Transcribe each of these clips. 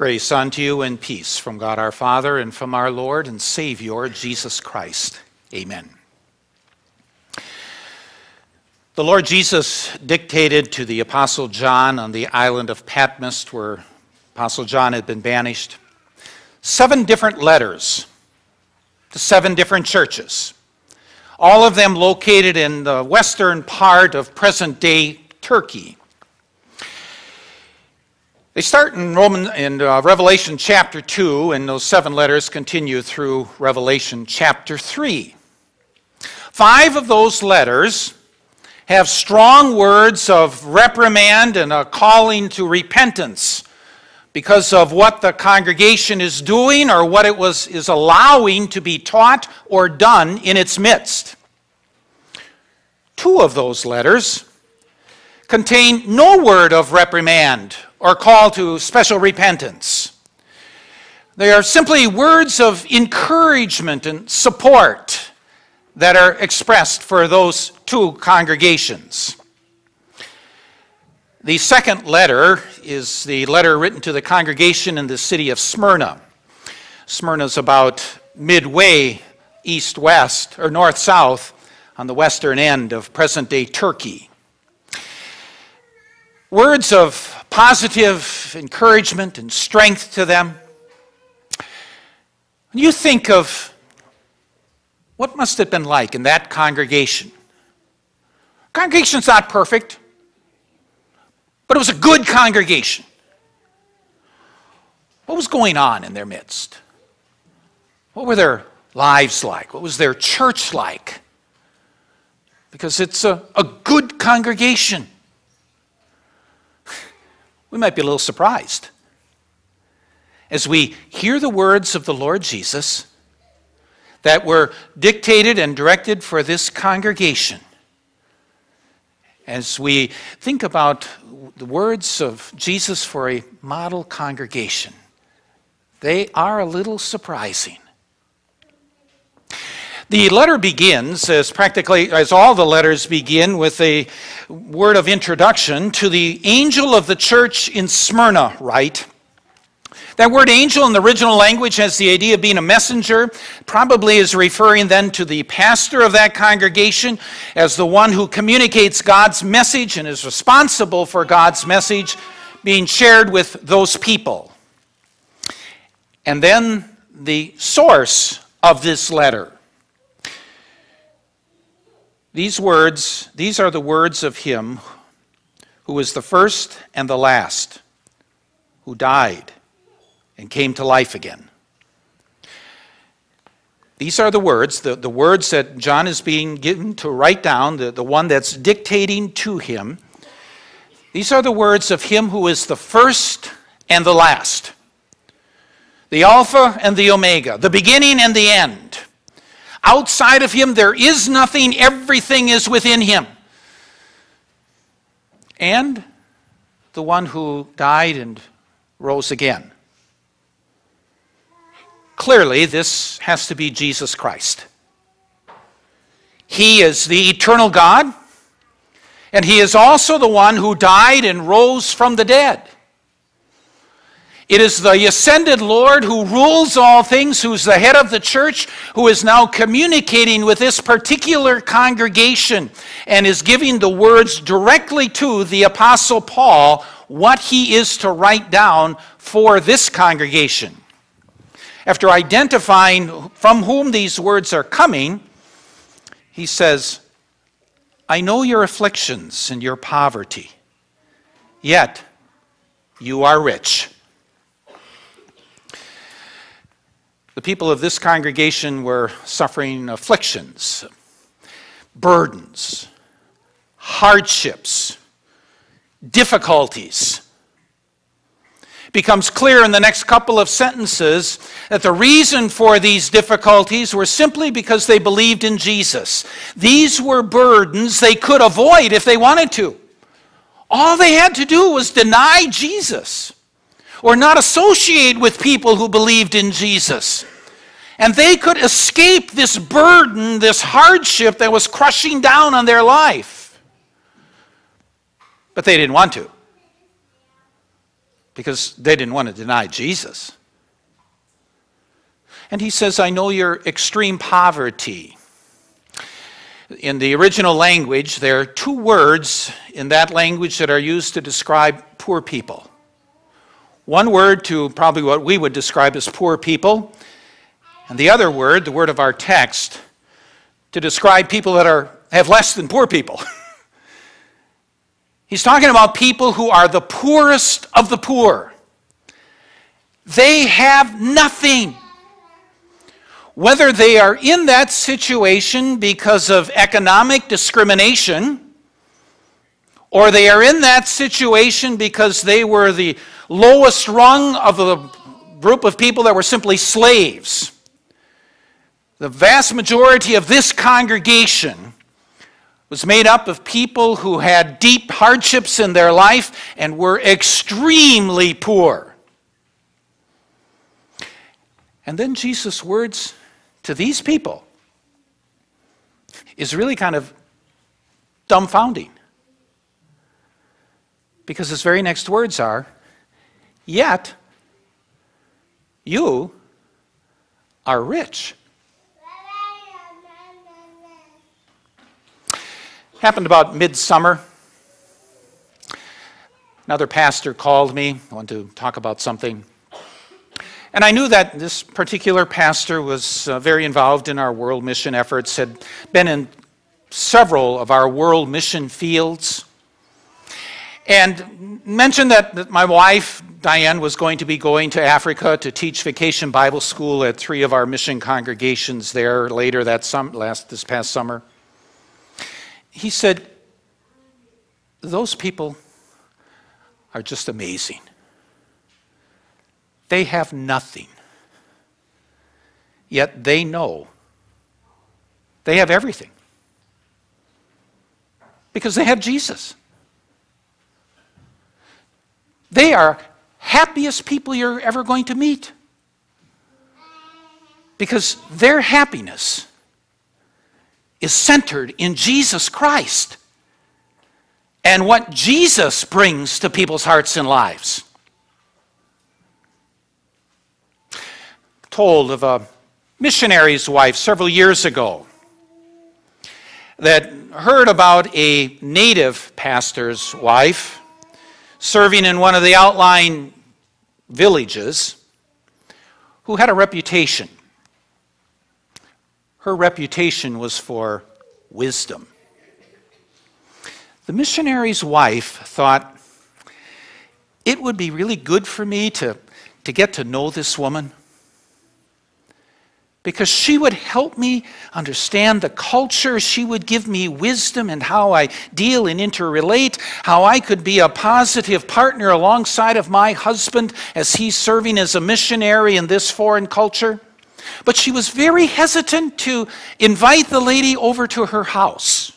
Grace unto you and peace from God our Father and from our Lord and Savior Jesus Christ. Amen. The Lord Jesus dictated to the Apostle John on the island of Patmos, where Apostle John had been banished, seven different letters to seven different churches, all of them located in the western part of present day Turkey. They start in Roman in uh, Revelation chapter 2 and those seven letters continue through Revelation chapter 3. Five of those letters have strong words of reprimand and a calling to repentance because of what the congregation is doing or what it was is allowing to be taught or done in its midst. Two of those letters contain no word of reprimand or call to special repentance. They are simply words of encouragement and support that are expressed for those two congregations. The second letter is the letter written to the congregation in the city of Smyrna. Smyrna is about midway east west or north south on the western end of present day Turkey. Words of positive encouragement and strength to them. When you think of what must it have been like in that congregation, congregation's not perfect, but it was a good congregation. What was going on in their midst? What were their lives like? What was their church like? Because it's a, a good congregation we might be a little surprised. As we hear the words of the Lord Jesus that were dictated and directed for this congregation, as we think about the words of Jesus for a model congregation, they are a little surprising. The letter begins, as practically as all the letters begin, with a word of introduction to the angel of the church in Smyrna, right? That word angel in the original language has the idea of being a messenger, probably is referring then to the pastor of that congregation as the one who communicates God's message and is responsible for God's message being shared with those people. And then the source of this letter. These words, these are the words of him who is the first and the last, who died and came to life again. These are the words, the, the words that John is being given to write down, the, the one that's dictating to him. These are the words of him who is the first and the last, the Alpha and the Omega, the beginning and the end. Outside of him, there is nothing, everything is within him. And the one who died and rose again. Clearly, this has to be Jesus Christ. He is the eternal God, and He is also the one who died and rose from the dead. It is the ascended Lord who rules all things, who's the head of the church, who is now communicating with this particular congregation and is giving the words directly to the Apostle Paul what he is to write down for this congregation. After identifying from whom these words are coming, he says, I know your afflictions and your poverty, yet you are rich. The people of this congregation were suffering afflictions, burdens, hardships, difficulties. It becomes clear in the next couple of sentences that the reason for these difficulties were simply because they believed in Jesus. These were burdens they could avoid if they wanted to. All they had to do was deny Jesus or not associate with people who believed in Jesus. And they could escape this burden, this hardship that was crushing down on their life. But they didn't want to. because they didn't want to deny Jesus. And he says, I know your extreme poverty. In the original language, there are two words in that language that are used to describe poor people. One word to probably what we would describe as poor people, and the other word, the word of our text, to describe people that are, have less than poor people. He's talking about people who are the poorest of the poor. They have nothing. Whether they are in that situation because of economic discrimination, or they are in that situation because they were the lowest rung of the group of people that were simply slaves. The vast majority of this congregation was made up of people who had deep hardships in their life and were extremely poor. And then Jesus' words to these people is really kind of dumbfounding. Because his very next words are, Yet you are rich. Happened about midsummer. Another pastor called me, wanted to talk about something. And I knew that this particular pastor was uh, very involved in our world mission efforts, had been in several of our world mission fields, and mentioned that, my wife, Diane, was going to be going to Africa to teach vacation Bible school at three of our mission congregations there later that sum, last this past summer he said, Those people are just amazing. They have nothing, yet they know they have everything because they have Jesus. They are happiest people you're ever going to meet because their happiness is centered in Jesus Christ and what Jesus brings to people's hearts and lives. Told of a missionary's wife several years ago that heard about a native pastor's wife serving in one of the outlying villages who had a reputation her reputation was for wisdom. The missionary's wife thought, it would be really good for me to, to get to know this woman because she would help me understand the culture. She would give me wisdom and how I deal and interrelate, how I could be a positive partner alongside of my husband as he's serving as a missionary in this foreign culture. But she was very hesitant to invite the lady over to her house.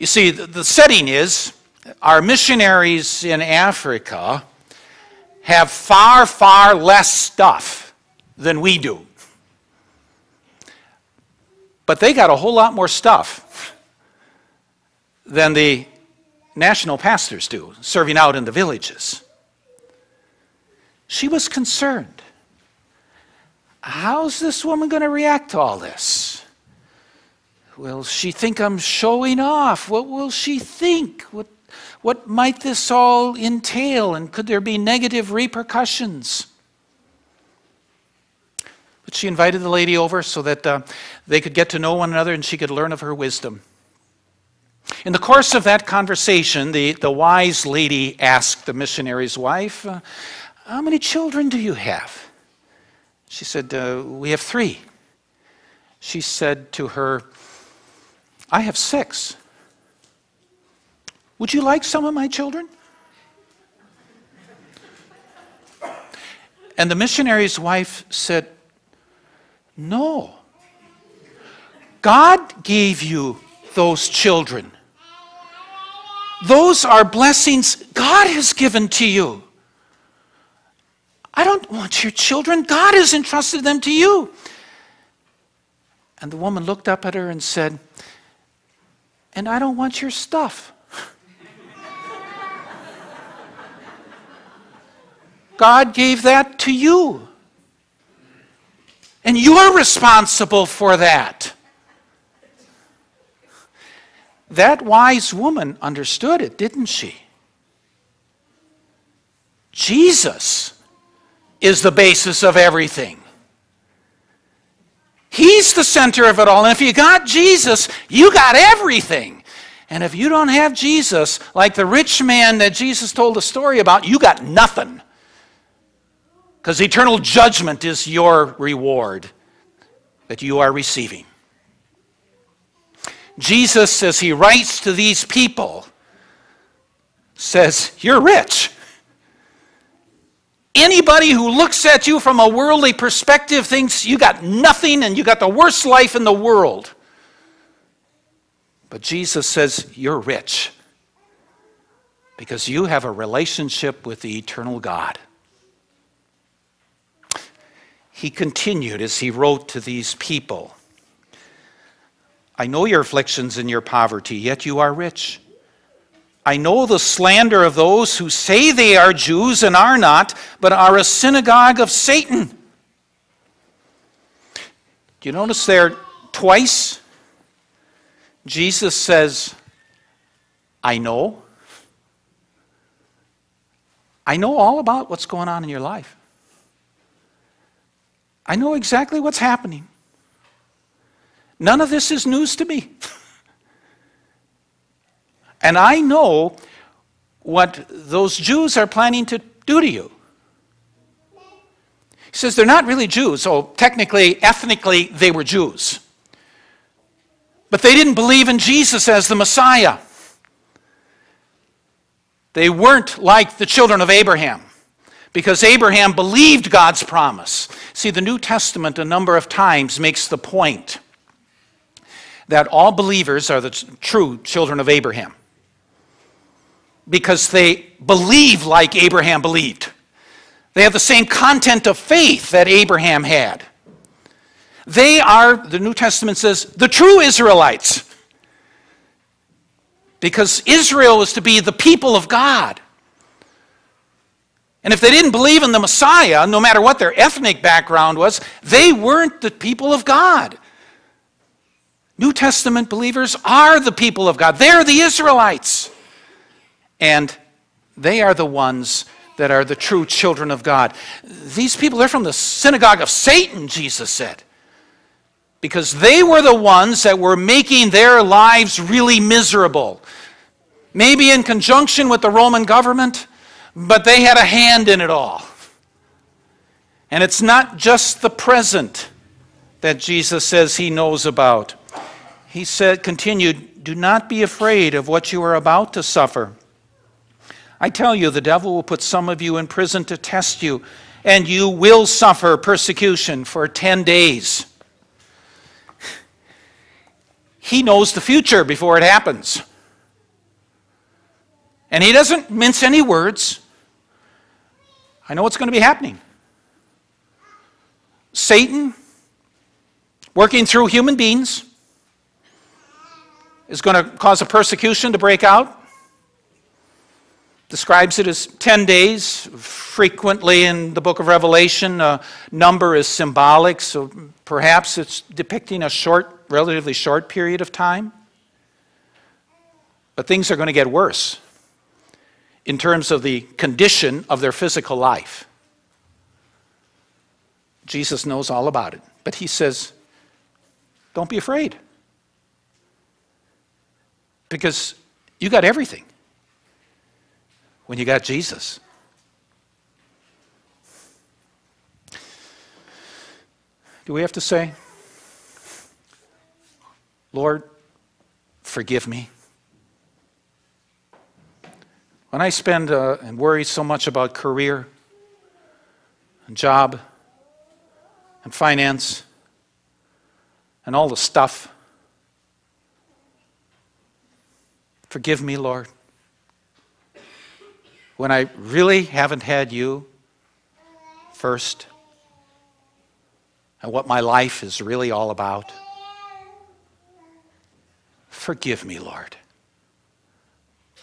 You see, the setting is our missionaries in Africa have far, far less stuff than we do. But they got a whole lot more stuff than the national pastors do, serving out in the villages. She was concerned how's this woman going to react to all this? Will she think I'm showing off? What will she think? What, what might this all entail? And could there be negative repercussions? She invited the lady over so that uh, they could get to know one another and she could learn of her wisdom. In the course of that conversation, the, the wise lady asked the missionary's wife, uh, How many children do you have? She said, uh, We have three. She said to her, I have six. Would you like some of my children? And the missionary's wife said, No. God gave you those children. Those are blessings God has given to you. I don't want your children. God has entrusted them to you. And the woman looked up at her and said, And I don't want your stuff. God gave that to you. And you're responsible for that. That wise woman understood it, didn't she? Jesus is the basis of everything. He's the center of it all. And if you got Jesus, you got everything. And if you don't have Jesus, like the rich man that Jesus told the story about, you got nothing. Because eternal judgment is your reward that you are receiving. Jesus, as he writes to these people, says, You're rich. Anybody who looks at you from a worldly perspective thinks you got nothing and you got the worst life in the world. But Jesus says, You're rich because you have a relationship with the eternal God. He continued as he wrote to these people I know your afflictions and your poverty, yet you are rich. I know the slander of those who say they are Jews and are not, but are a synagogue of Satan. Do you notice there twice? Jesus says, I know. I know all about what's going on in your life. I know exactly what's happening. None of this is news to me. And I know what those Jews are planning to do to you. He says they're not really Jews, so technically, ethnically, they were Jews. But they didn't believe in Jesus as the Messiah. They weren't like the children of Abraham because Abraham believed God's promise. See, the New Testament a number of times makes the point that all believers are the true children of Abraham because they believe like Abraham believed. They have the same content of faith that Abraham had. They are, the New Testament says, the true Israelites. Because Israel was to be the people of God. And if they didn't believe in the Messiah, no matter what their ethnic background was, they weren't the people of God. New Testament believers are the people of God. They're the Israelites. And they are the ones that are the true children of God. These people, they're from the synagogue of Satan, Jesus said. Because they were the ones that were making their lives really miserable. Maybe in conjunction with the Roman government, but they had a hand in it all. And it's not just the present that Jesus says he knows about. He said, continued, Do not be afraid of what you are about to suffer. I tell you, the devil will put some of you in prison to test you, and you will suffer persecution for 10 days. He knows the future before it happens. And he doesn't mince any words. I know what's going to be happening. Satan, working through human beings, is going to cause a persecution to break out describes it as 10 days. Frequently in the book of Revelation, a number is symbolic, so perhaps it's depicting a short, relatively short period of time. But things are going to get worse in terms of the condition of their physical life. Jesus knows all about it. But he says, don't be afraid. Because you got everything when you got Jesus. Do we have to say, Lord, forgive me? When I spend uh, and worry so much about career and job and finance and all the stuff, forgive me, Lord when I really haven't had you first and what my life is really all about. Forgive me, Lord.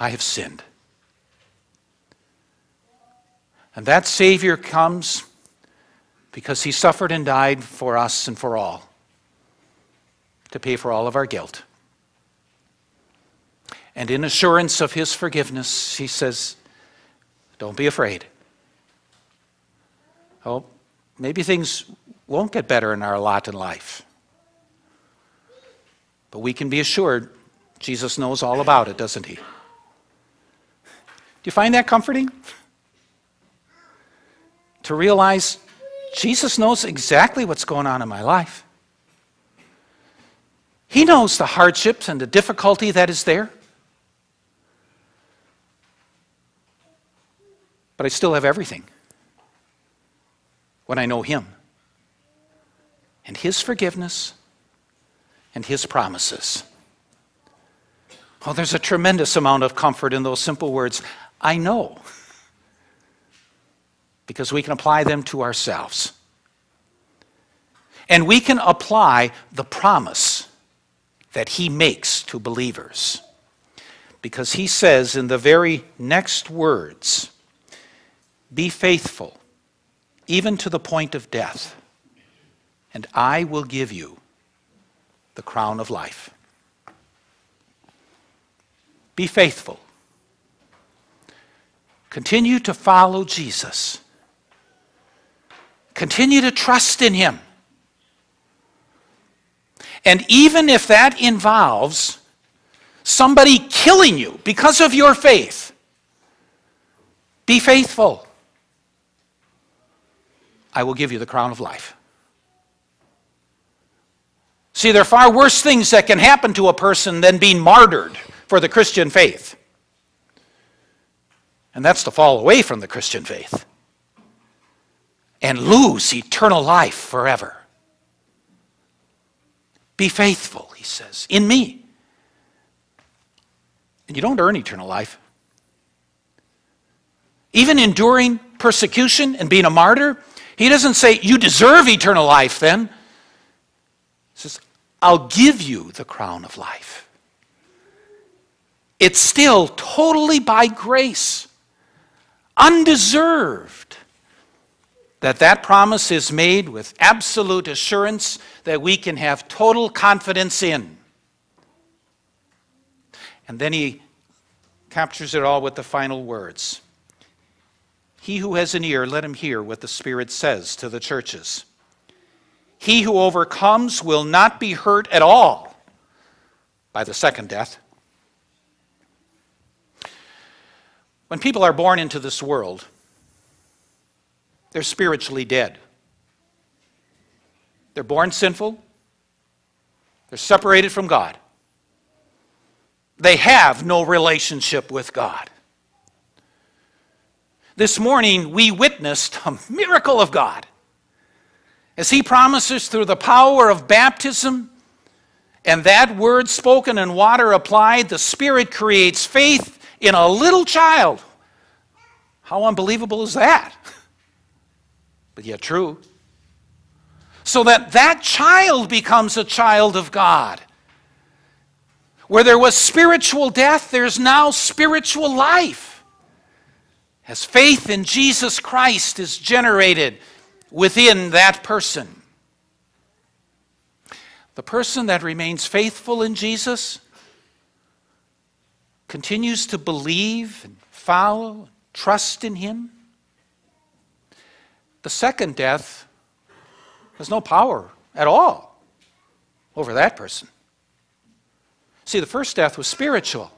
I have sinned. And that Savior comes because he suffered and died for us and for all to pay for all of our guilt. And in assurance of his forgiveness, he says, Don't be afraid. Oh, maybe things won't get better in our lot in life. But we can be assured Jesus knows all about it, doesn't he? Do you find that comforting? To realize Jesus knows exactly what's going on in my life. He knows the hardships and the difficulty that is there. But I still have everything when I know Him and His forgiveness and His promises. Oh, there's a tremendous amount of comfort in those simple words. I know. Because we can apply them to ourselves. And we can apply the promise that He makes to believers. Because He says in the very next words, Be faithful, even to the point of death, and I will give you the crown of life. Be faithful. Continue to follow Jesus. Continue to trust in Him. And even if that involves somebody killing you because of your faith, be faithful. I will give you the crown of life. See, there are far worse things that can happen to a person than being martyred for the Christian faith. And that's to fall away from the Christian faith and lose eternal life forever. Be faithful, he says, in me. And you don't earn eternal life. Even enduring persecution and being a martyr, he doesn't say, You deserve eternal life then. He says, I'll give you the crown of life. It's still totally by grace, undeserved, that that promise is made with absolute assurance that we can have total confidence in. And then he captures it all with the final words He who has an ear, let him hear what the Spirit says to the churches. He who overcomes will not be hurt at all by the second death. When people are born into this world, they're spiritually dead. They're born sinful, they're separated from God. They have no relationship with God. This morning, we witnessed a miracle of God. As He promises through the power of baptism and that word spoken and water applied, the Spirit creates faith in a little child. How unbelievable is that? But yet true. So that that child becomes a child of God. Where there was spiritual death, there's now spiritual life. As faith in Jesus Christ is generated within that person. The person that remains faithful in Jesus continues to believe and follow, trust in Him. The second death has no power at all over that person. See, the first death was spiritual,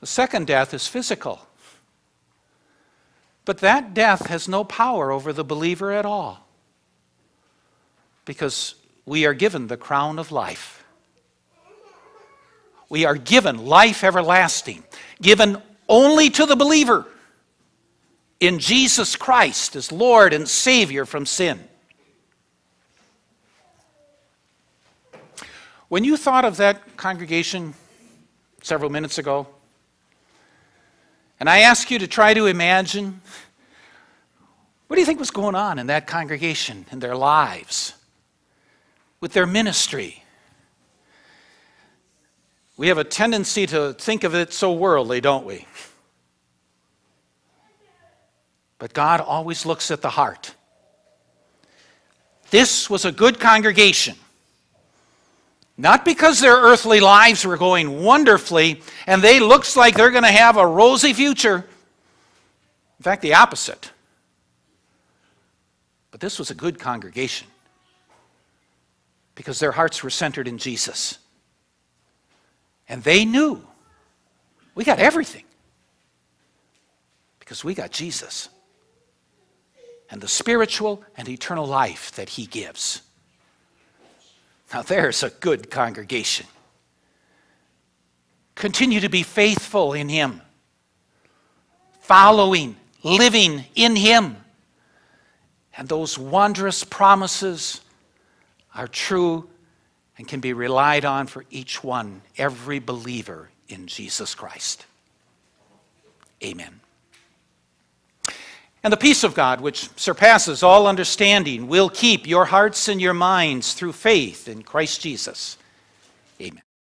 the second death is physical. But that death has no power over the believer at all because we are given the crown of life. We are given life everlasting, given only to the believer in Jesus Christ as Lord and Savior from sin. When you thought of that congregation several minutes ago, and I ask you to try to imagine what do you think was going on in that congregation, in their lives, with their ministry, we have a tendency to think of it so worldly, don't we? But God always looks at the heart. This was a good congregation. Not because their earthly lives were going wonderfully and they looks like they're going to have a rosy future. In fact, the opposite. But this was a good congregation because their hearts were centered in Jesus. And they knew we got everything because we got Jesus and the spiritual and eternal life that he gives. Now, there's a good congregation. Continue to be faithful in him, following, living in him. And those wondrous promises are true and can be relied on for each one, every believer in Jesus Christ. Amen. And the peace of God, which surpasses all understanding, will keep your hearts and your minds through faith in Christ Jesus.